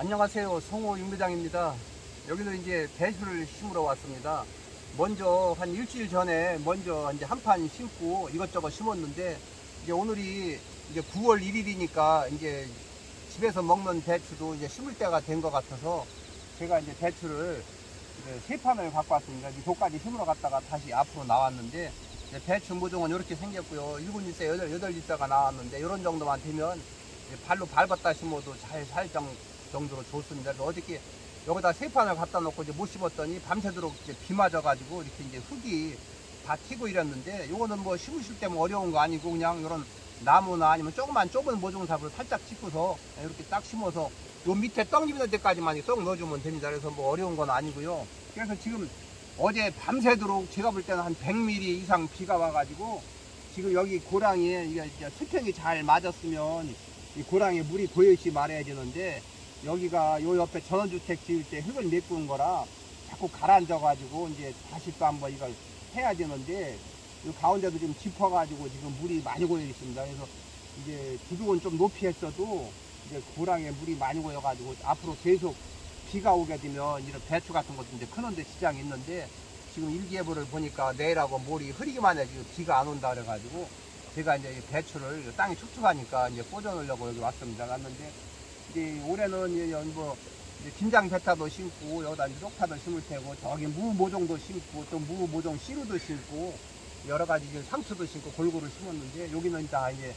안녕하세요. 성호 윤부장입니다. 여기도 이제 배수를 심으러 왔습니다. 먼저 한 일주일 전에 먼저 이제 한 판 심고 이것저것 심었는데 이제 오늘이 이제 9월 1일이니까 이제 집에서 먹는 배추도 이제 심을 때가 된 것 같아서 제가 이제 배추를 세 판을 갖고 왔습니다. 이 도까지 심으러 갔다가 다시 앞으로 나왔는데 배추 모종은 이렇게 생겼고요. 1군 1세, 8, 8일자가 나왔는데 이런 정도만 되면 발로 밟았다 심어도 잘 살 정도로 좋습니다. 어저께 여기다 세 판을 갖다 놓고 이제 못 심었더니 밤새도록 이제 비 맞아가지고 이렇게 이제 흙이 다 튀고 이랬는데 요거는 뭐 심으실 때뭐 어려운 거 아니고 그냥 이런 나무나 아니면 조그만 좁은 모종삽으로 살짝 짚고서 이렇게 딱 심어서 요 밑에 떡 입는 데까지만 쏙 넣어주면 됩니다. 그래서 뭐 어려운 건 아니고요. 그래서 지금 어제 밤새도록 제가 볼 때는 한 100mm 이상 비가 와가지고 지금 여기 고랑에 이게 수평이 잘 맞았으면 이 고랑에 물이 고여있지 말아야 되는데 여기가 요 옆에 전원주택 지을 때 흙을 메꾼 거라 자꾸 가라앉아가지고 이제 다시 또 한번 이걸 해야 되는데 이 가운데도 좀 짚어가지고 지금 물이 많이 고여 있습니다. 그래서 이제 두둑은 좀 높이 했어도 이제 고랑에 물이 많이 고여가지고 앞으로 계속 비가 오게 되면 이런 배추 같은 것도 이제 크는데 지장이 있는데 지금 일기예보를 보니까 내일하고 모레 흐리기만 해 지금 비가 안 온다 그래가지고 제가 이제 배추를 땅이 축축하니까 이제 꽂아 놓으려고 여기 왔습니다. 왔는데 이제 올해는 이제 뭐 이제 김장 배추도 심고 여기다 이제 쪽파도 심을 테고 저기 무 모종도 심고 또 무 모종 씨루도 심고 여러 가지 이제 상추도 심고 골고루 심었는데 여기는 다 이제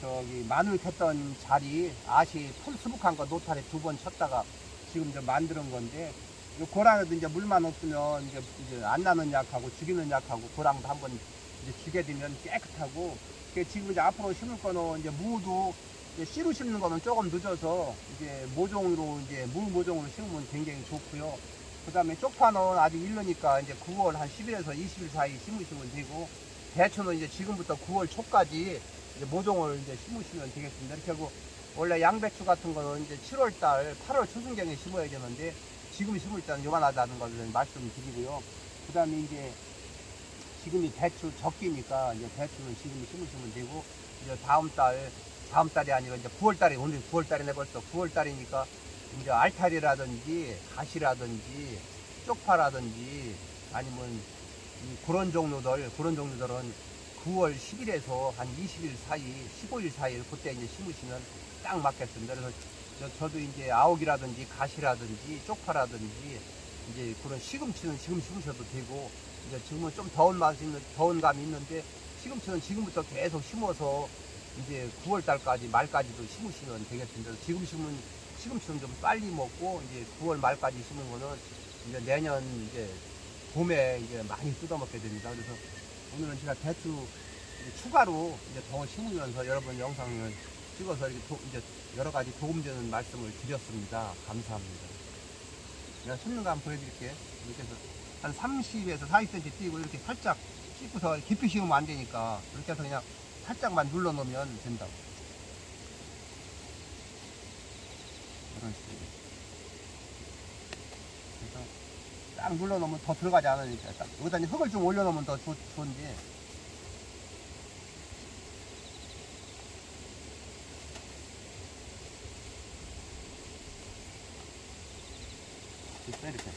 저기 마늘 캤던 자리 아시 풀 수북한 거 로타리 두 번 쳤다가 지금 이제 만드는 건데 이 고랑에도 이제 물만 없으면 이제, 이제 안 나는 약하고 죽이는 약하고 고랑도 한번 이제 되면 깨끗하고 지금 이제 앞으로 심을 거는 이제 무도 이제 씨로 심는 거는 조금 늦어서 이제 모종으로 이제 무 모종으로 심으면 굉장히 좋고요. 그 다음에 쪽파는 아직 1년이니까 이제 9월 한 10일에서 20일 사이 심으시면 되고 배추는 이제 지금부터 9월 초까지 이제 모종을 이제 심으시면 되겠습니다. 이렇게 하고 원래 양배추 같은 거는 이제 7월 달, 8월 초순경에 심어야 되는데 지금 심을 때는 요만하다는 걸 말씀드리고요. 그 다음에 이제 지금이 배추 적기니까 이제 배추는 지금 심으시면 되고 이제 다음 달 다음 달이 아니라 이제 9월 달에 오늘 9월 달이네 벌써 9월 달이니까 이제 알타리라든지 가시라든지 쪽파라든지 아니면 그런 종류들 그런 종류들은 9월 10일에서 한 20일 사이 15일 사이 그때 이제 심으시면 딱 맞겠습니다. 그래서 저, 도 이제 아욱이라든지 가시라든지 쪽파라든지 이제 그런 시금치는 지금 심으셔도 되고 이제 지금은 좀 더운 맛이 있는 더운 감이 있는데 시금치는 지금부터 계속 심어서 이제 9월 달까지 말까지도 심으시면 되겠습니다. 지금 심은 시금치는 좀 빨리 먹고 이제 9월 말까지 심은 거는 이제 내년 이제 봄에 이제 많이 뜯어먹게 됩니다. 그래서 오늘은 제가 배추 추가로 이제 더 심으면서 여러분 영상을 찍어서 이렇게 도, 이제 여러 가지 도움되는 말씀을 드렸습니다. 감사합니다. 내가 심는 거 한번 보여드릴게. 이렇게 해서 한 30에서 40cm 띄고 이렇게 살짝 씻고서 깊이 심으면 안 되니까 이렇게 해서 그냥 살짝만 눌러 놓으면 된다고. 이런 식으로. 그래서 딱 눌러 놓으면 더 들어가지 않으니까 딱 여기다 흙을 좀 올려 놓으면 더 좋, 좋은데 이렇게